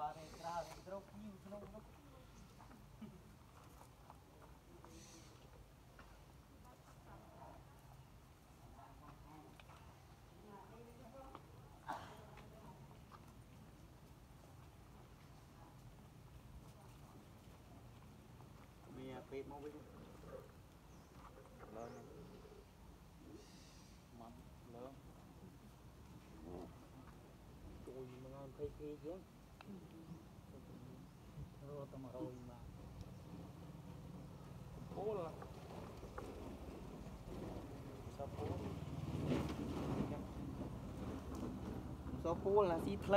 Vai entrar, entrou o fio, não, não. Mình ăn thấy chứ. ញឡើងមកលើជួយមកអត់ពេកគេជាងរត់តែមករយមកពូលសាពូលសាពូលណាស៊ីថ្ល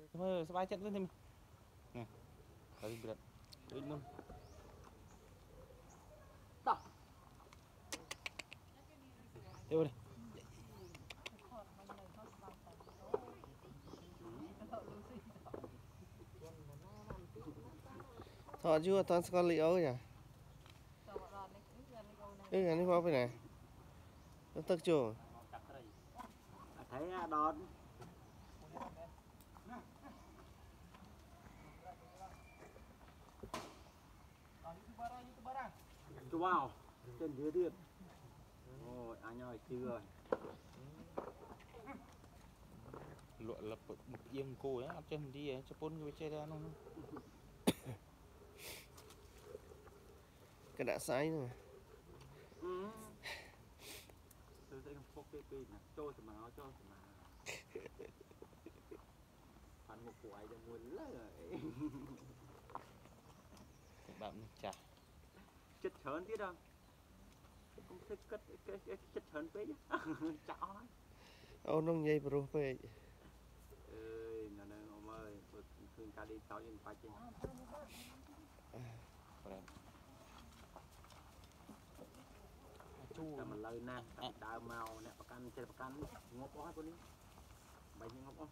ើ មស៊ីกับសួតស៊ីអើយខ្លះ ពូលទៅតាមងឹតហ្នឹងលើលើលើលើឡាលីអូអត់ចេះនោះស្គីឡាលីអូមើលសบายចិត្តវិញទេនេះហើយប្រត់ដូចមុនតោះទៅនេះថតយូរអត់តាន់ស្គាល់លីអូចាអឺអានេះមកពីណាទៅទឹកចូលអថៃអាដតជវ៉ាវចេញទៀតទៀតអូយអញឲ្ cho vào chân dưới tiếp rồi anh ơi chưa lụa lập một yếm cô ấy áp chân đi ấy cho bốn người chơi ra luôn cái đã sai rồi. Tôi sẽ không phốt cái pin nè cho thì mà cho thì mà. Phần một của ai đang muốn lấy bạn chả ចាស់ចិត្តច្រើនទៀតអកុំធ្វើគិតចិត្តច្រើនពេកចាក់អស់ហើយអូននឹងនិយាយប្រុសពេកអើយនៅនៅអមអើយឃើញការលេងតោចយើងបាច់ចេញប្រែជូតែមិនលើណាស់តែដើមមកអ្នកប្រកាន់ចិត្តប្រកាន់ងប់អស់ហើយពួកនេះបាញ់ងប់អស់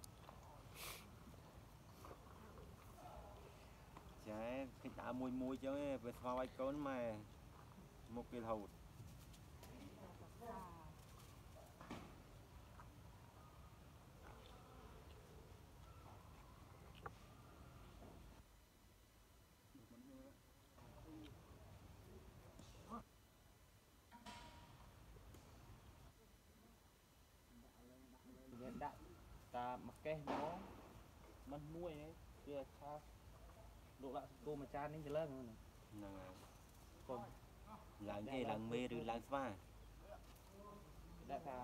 ớt nhỉ. Giáp ạ bạc chương không? Một bạc chương đấy bà má rốt lý thân á. Dù đi trái. Trái cái đá mùi mùi chứ ấy, về thoa bay cốn mà một cái hầu វាដាក់តាមកកេះមកមិនមួយទេវាថា លោកដាក់គោមួយចាននេះទៅលើហ្នឹងហ្នឹងហើយកូនឡើងគេឡើងមេឬឡើងស្វាដាក់ថា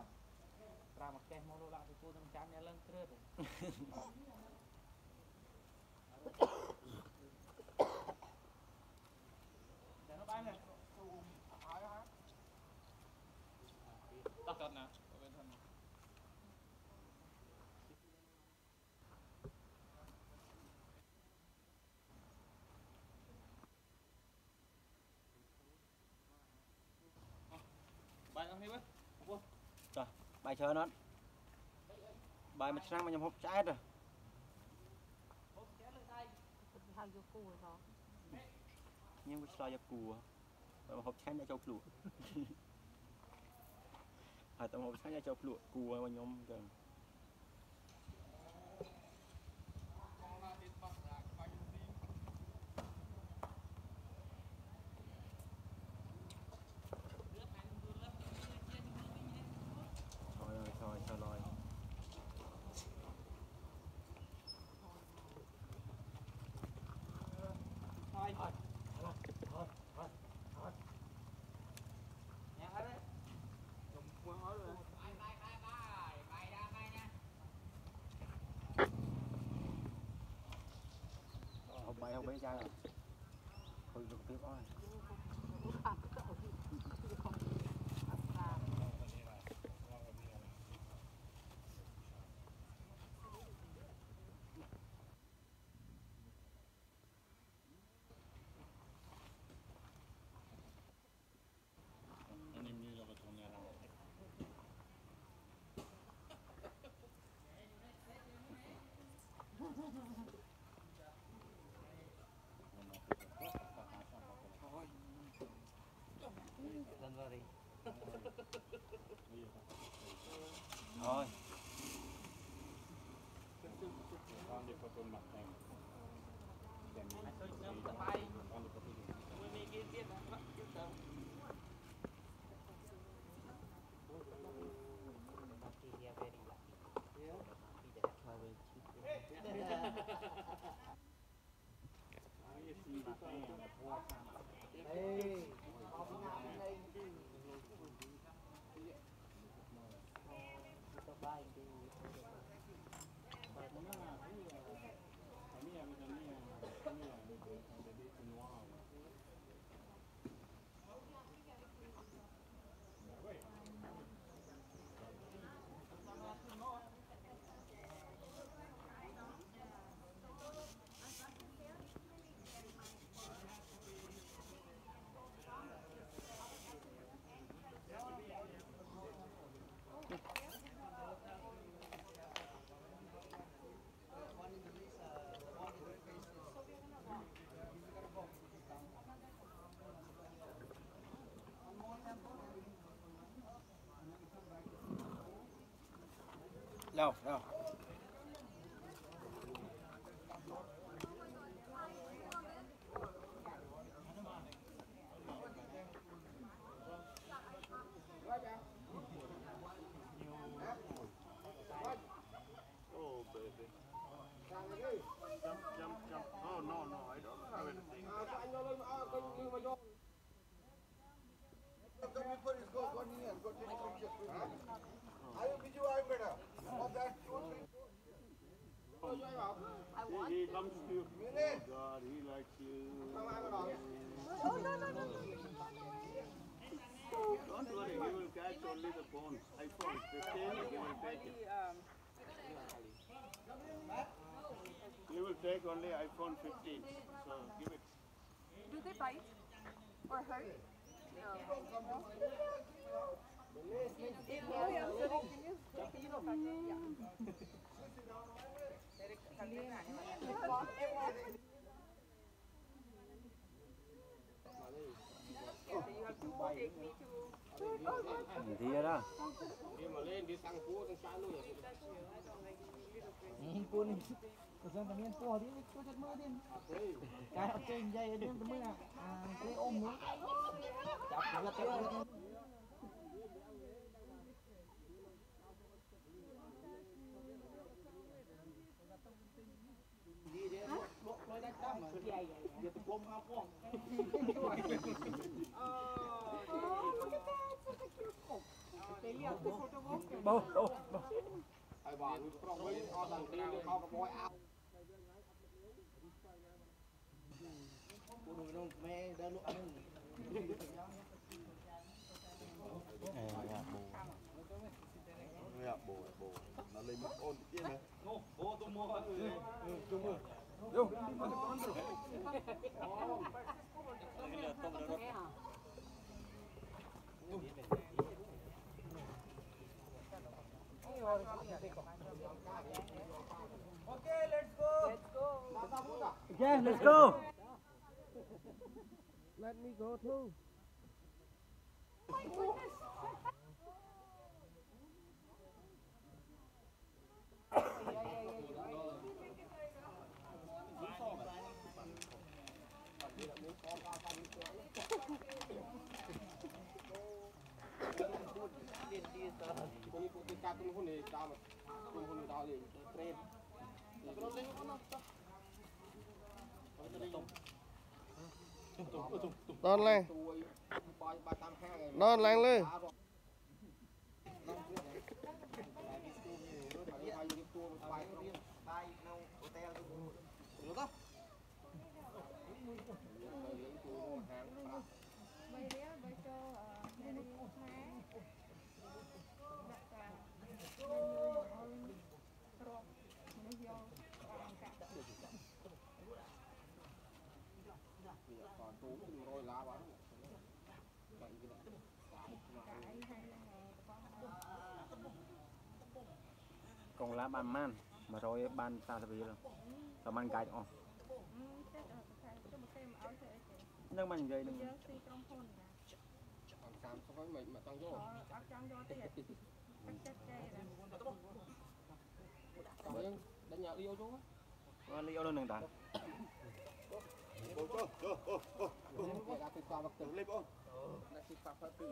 ប្រើមកកេះមកលោកដាក់គោនឹងចាននេះឡើងគ្រើតទេតែនោះបានទេតោះកាត់ណាទៅថា បាយអស់នេះបើបាយច្រើនអត់បាយមួយឆ្នាំមកខ្ញុំហូបឆ្អែតហ៎ហៅយកគូឯណោះខ្ញុំវាឆ្លើយយកគួរបើមកហូបឆ្ងាញ់យកចូលភ្លក់ហើយតែមកហូបឆ្ងាញ់យកចូលភ្លក់គួរឲ្យខ្ញុំទៅ Trời mấy chai rồi. Thôi được tiếp thôi. ra đi. Thôi con đi qua tuần mặt này. Thank. Lauf, lauf. Jump, jump, jump. Oh, no, no, I don't have anything. Let me put his goal, go near, go to the picture. He, he comes to you. Oh, God, he likes you. Don't worry, he will catch only the phone. iPhone 15, he will take it. He will take only iPhone 15. So give it. Do they bite or hurt? No. thì đó. Đi mà lên đi tăng cua tăng sai luôn rồi cua này còn dân tầm nhiên cua đi mưa đi cái học trên dây mưa là cái ôm nữa chặt là cái ra đó Ừ, pun. Kesan kami puas dia, kau cakap mana dia? Kaya apa yang jaya dia, temen nak. Ah, kau om tu. Cakap juga tak. bố bố bố Dạ, bồ, bồ. Nó lấy mất ôn kia này. Okay, let's go. Let's go. Yeah, let's go. Let me go too. Oh my goodness. đơn lên. Đơn lên lên. Hãy subscribe cho kênh Ghiền Mì Gõ Để không bỏ lỡ những video hấp dẫn កងឡាបានម៉ាន100បាន30រៀលប្រហែលកាច់អស់ អឺចិត្តអត់តែទៅមកគេមកឲ្យទៅអីគេ នឹងមិននិយាយនឹង យើងស៊ីក្រុមហ៊ុនណា តាមសុខហើយមិនមិនចង់យក អត់អត់ចង់យកទៀតបាច់ចិត្តគេណា បើយើងដេញយកយកយក គាត់លីអូននឹងតា អូចុះចុះអូអូ គេដាក់ទៅស្វាមកទៅ លេបអូ ដាក់ទីប៉ាប់ទៅ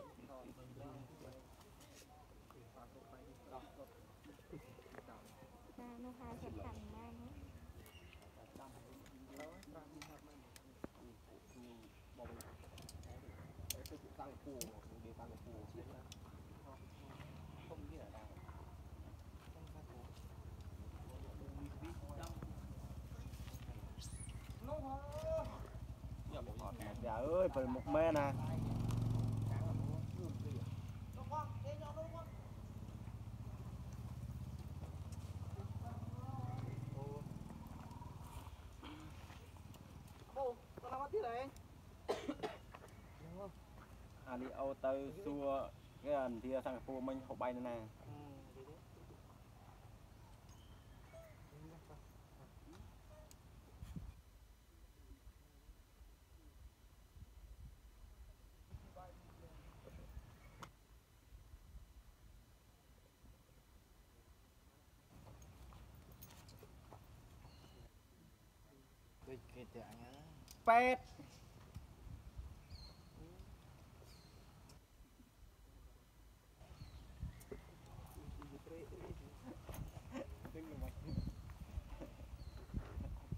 នោះហៅថាខាន់ណានោះ បងទៅតាំងពូនិយាយតាំងពូទៀតណាខ្ញុំនិយាយដល់ យ៉ាអើយពេលមុខមែនណា អាលីអូទៅសួរគេអន្ទាសិង្ហបុរីមិញហូបបាយនៅណាដូចគេតែអញពេត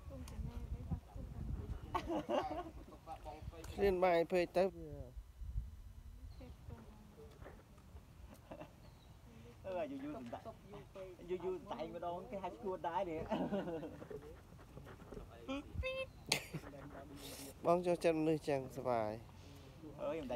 គុំចំណែកទៅបាក់គុំ គ្រៀនបាយពេកទៅ chết cùng អើយយូរយូរដាក់យូរយូរតែងម្ដងគេហាច់ឈួតដែរនេះបងចូលចិត្តមនុស្សចឹងសុបាយអើយមិនដាច់